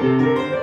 Música